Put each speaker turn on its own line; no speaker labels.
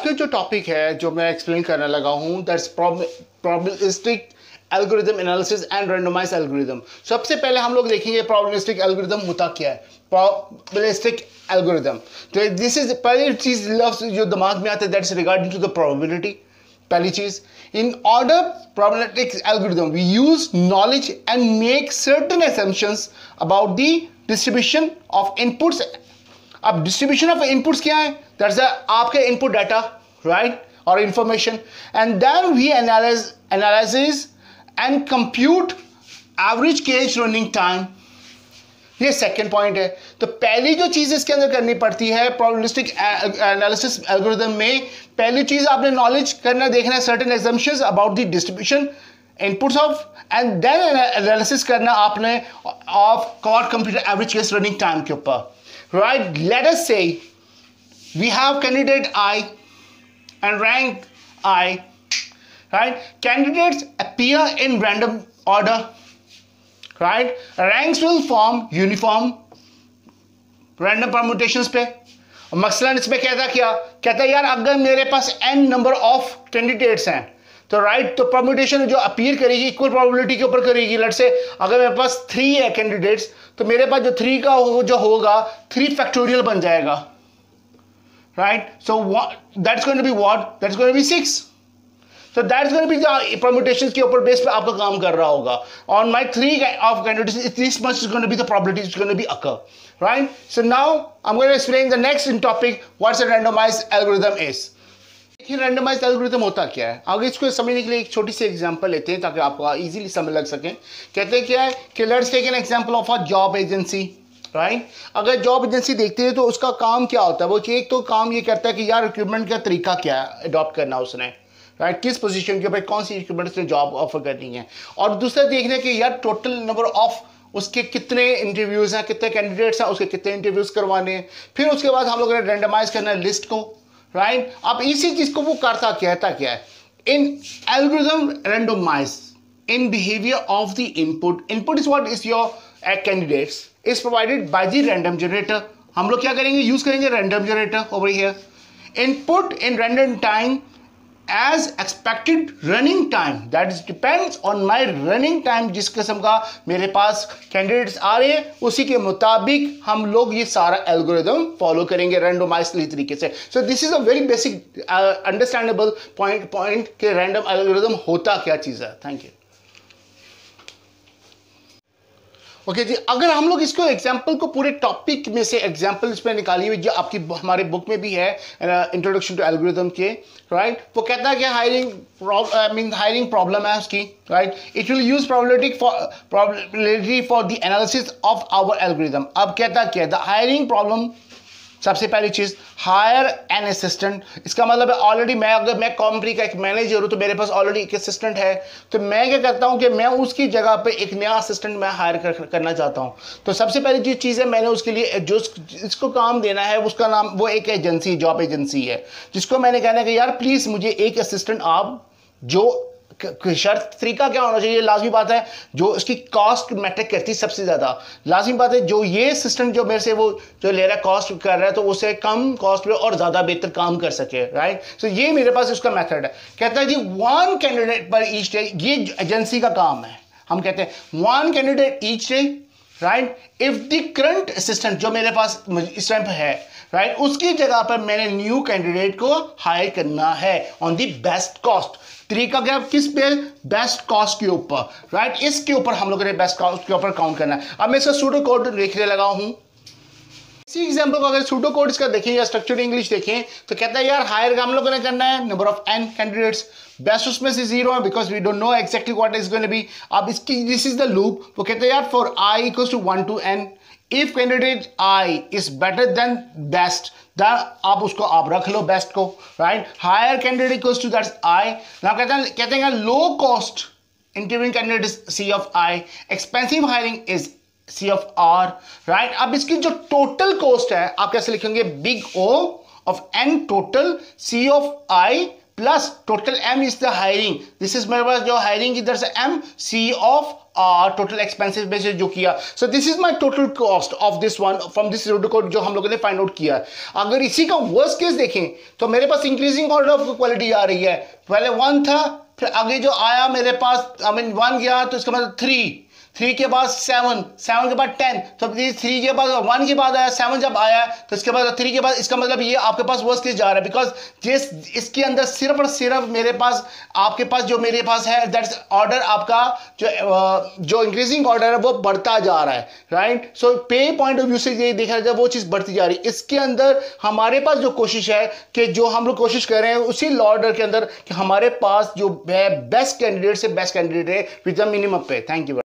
आज का जो टॉपिक है, जो मैं एक्सप्लेन करने लगा हूँ that's probabilistic algorithm analysis and randomize algorithm सबसे पहले हम लोग देखेंगे प्रॉब्लमिस्टिक एल्गोरिदम होता क्या है। प्रॉब्लमिस्टिक एल्गोरिदम तो दिस इज़ पहली चीज़ लफ्ज जो दिमाग में आता है that's regarding to the probability पहली चीज़ in order probabilistic algorithm we use knowledge and make certain assumptions about the distribution of inputs अब डिस्ट्रीब्यूशन ऑफ़ इनपुट्स क्या है? दैट्स आपके इनपुट डाटा राइट और information and then we analyze analysis and compute average case running time ये second point है। तो पहली जो चीज़ इसके अंदर करनी पड़ती है प्रॉब्लमिस्टिक एनालिसिस एल्गोरिथम में, पहली चीज़ आपने नॉलेज करना, देखना है certain assumptions about the distribution inputs of and then analysis करना आपने of cot computer average case running time के ऊपर। राइट लेट अस से we have candidate I and rank I, right? Candidates appear in random order, right? Ranks will form uniform random permutations पे मसलन इसमें कहता क्या कहता यार अगर मेरे पास n नंबर ऑफ कैंडिडेट्स हैं तो राइट तो प्रमोटेशन जो अपीयर करेगी इक्वल प्रोबेबिलिटी के ऊपर करेगी लट से अगर मेरे पास थ्री है कैंडिडेट्स तो मेरे पास जो थ्री का हो, जो होगा थ्री फैक्टोरियल बन जाएगा। Right so that's going to be what that's going to be six so that's going to be permutation के ऊपर बेस पर आपका काम कर रहा होगा। On my three of candidates be the be occur right so now I am going to explain the next in topic what's a randomized algorithm is देखिए randomize algorithm होता क्या है? आगे इसको समझने के लिए एक छोटी सी एग्जांपल लेते हैं ताकि आपको इजीली समझ लग सके। कहते हैं क्या है कि let's take an example of a job agency right अगर जॉब एजेंसी देखती है तो उसका काम क्या होता है? वो एक तो काम ये करता है कि यार रिक्रूटमेंट का तरीका क्या है अडॉप्ट करना उसने राइट right? किस पोजीशन के ऊपर कौन सी रिक्रूटमेंट उसने जॉब ऑफ़र करनी है? और दूसरा देखने कि यार टोटल नंबर ऑफ़ उसके कितने इंटरव्यूज़ हैं, कितने कैंडिडेट्स हैं, उसके कितने इंटरव्यूज़ करवाने हैं। फिर उसके बाद हम लोगों ने रेंडमाइज करना है लिस्ट को। राइट अब इसी चीज़ को वो करता कहता क्या है? In algorithm randomize in behaviour of the input input is what is your candidates is provided by the random generator हम लोग क्या करेंगे? यूज़ करेंगे random generator over here input in random time as expected running time that is depends on my running time जिस किस्म का मेरे पास candidates आ रहे हैं, उसी के मुताबिक हम लोग ये सारा एल्गोरिदम फॉलो करेंगे रैंडोमाइजली तरीके से। So this is a very basic understandable point point के रैंडम एल्गोरिदम होता क्या चीज़ है? थैंक यू ओके जी, अगर हम लोग इसको एग्ज़ाम्पल को पूरे टॉपिक में से एग्जाम्पल्स में निकाली हुई, जो आपकी हमारे बुक में भी है इंट्रोडक्शन टू एल्गोरिथम के राइट? वो कहता है कि hiring I mean hiring problem है उसकी right it will use probabilistic for probabilistic for the analysis of our algorithm अब कहता क्या द हायरिंग प्रॉब्लम सबसे पहली चीज़ हायर एन असिस्टेंट इसका मतलब है ऑलरेडी मैं अगर मैं कॉम्पनी का एक मैनेजर हूँ तो मेरे पास ऑलरेडी एक असिस्टेंट है। तो मैं क्या करता हूँ कि मैं उसकी जगह पे एक नया असिस्टेंट मैं हायर कर, करना चाहता हूँ। तो सबसे पहली जो चीज़ है मैंने उसके लिए जो इसको काम देना है उसका नाम वो एक एजेंसी जॉब एजेंसी है। जिसको मैंने कहना है कि यार प्लीज़ मुझे एक असिस्टेंट आप जो शर्त तरीका क्या होना चाहिए? लाजमी बात है, जो उसकी कॉस्ट मैट्रिक करती है सबसे ज़्यादा। लाजमी बात है, जो ये सिस्टम जो मेरे से वो, जो ले रहा है कॉस्ट कर रहा है तो उसे कम कॉस्ट पे और ज़्यादा बेहतर काम कर सके राइट सो so, ये मेरे पास उसका मेथड है। कहता है जी one candidate per each day ये एजेंसी का काम है। हम कहते हैं one candidate each day right if the current assistant जो मेरे पास, इस टाइम पर है राइट? उसकी जगह पर मैंने न्यू कैंडिडेट को हायर करना है ऑन दी बेस्ट कॉस्ट तरीका क्या किस पे? बेस्ट कॉस्ट के ऊपर. राइट इसके ऊपर हम लोगों ने बेस्ट कॉस्ट के ऊपर काउंट करना है। अब मैं इसका सूडो कोड लिखने लगा हूँ। इसी एग्जांपल को अगर सूडो कोड इसका देखें या स्ट्रक्चर्ड इंग्लिश देखें तो कहता है, यार हायर का हम लोगों ने करना है number of N candidates best उसमें से ज़ीरो है because we don't know exactly what is going be अब इसकी दिस इज़ द लूप वो कहते हैं, यार for I equals to one to N if candidate I is better than best then आप उसको, आप रख लो बेस्ट को right hire candidate equals to that's I ना कहते हैं कहते हैं low cost interviewing candidate is C of I expensive hiring is C of R right अब इसकी जो टोटल कॉस्ट है, आप कैसे लिखेंगे? Big O of N total C of I plus total M is the hiring this is मेरे पास जो हायरिंग इधर से M C of R total expensive basis जो किया। So this is my total cost of this one from this code जो हम लोगों ने फाइंड आउट किया अगर इसी का वर्स्ट केस देखें तो मेरे पास इंक्रीजिंग ऑर्डर ऑफ़ क्वालिटी आ रही है। पहले वन था, फिर आगे जो आया मेरे पास आई मीन वन गया तो इसका मतलब थ्री थ्री के बाद सेवन सेवन के बाद टेन तो थ्री के बाद वन के बाद आया सेवन जब आया तो इसके बाद थ्री के बाद, इसका मतलब ये आपके पास वर्स्ट केस जा रहा है बिकॉज़ जिस, इसके अंदर सिर्फ़ और सिर्फ़ मेरे पास, आपके पास जो मेरे पास है दैट्स ऑर्डर आपका जो जो इंक्रीजिंग ऑर्डर है, वो बढ़ता जा रहा है राइट सो पे पॉइंट ऑफ़ व्यू से ये देखा जाए, वो चीज़ बढ़ती जा रही है। इसके अंदर हमारे पास जो कोशिश है कि जो हम लोग कोशिश कर रहे हैं, उसी लॉ ऑर्डर के अंदर कि हमारे पास जो है बेस्ट कैंडिडेट से बेस्ट कैंडिडेट है with the minimum pay thank you